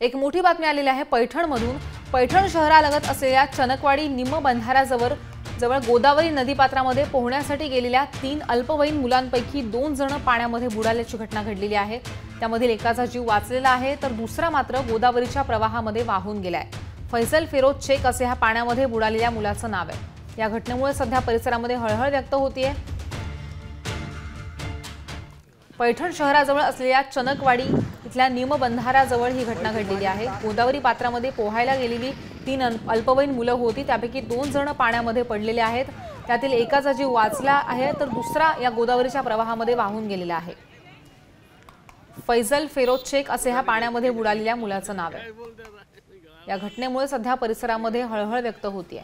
एक मोठी बातमी आलेली आहे पैठणमधून. पैठण शहरालगत असलेल्या चनकवाडी निम बंधाऱ्याजवळ जवळ गोदावरी नदीपात्रामध्ये पोहण्यासाठी गेलेल्या तीन अल्पवयीन मुलांपैकी दोन जण पाण्यामध्ये बुडाल्याची घटना घडलेली आहे. त्यामधील एकाचा जीव वाचलेला आहे तर दुसरा मात्र गोदावरीच्या प्रवाहामध्ये वाहून गेलाय. फैसल फिरोज शेख असे ह्या पाण्यामध्ये बुडालेल्या मुलाचं नाव आहे. या घटनेमुळे सध्या परिसरामध्ये हळहळ व्यक्त होतीये. पैठण शहराजवळ असलेल्या चनकवाडी इथल्या निमबंधाराजवळ ही घटना घडलेली आहे. गोदावरी पात्रामध्ये पोहायला गेलेली तीन अल्पवयीन मुलं होती. त्यापैकी दोन जण पाण्यामध्ये पडलेले आहेत. त्यातील एकाचा जीव वाचला आहे तर दुसरा या गोदावरीच्या प्रवाहामध्ये वाहून गेलेला आहे. फैजल फेरोज शेख असे ह्या पाण्यामध्ये बुडालेल्या मुलाचं नाव आहे. या घटनेमुळे सध्या परिसरामध्ये हळहळ व्यक्त होतीये.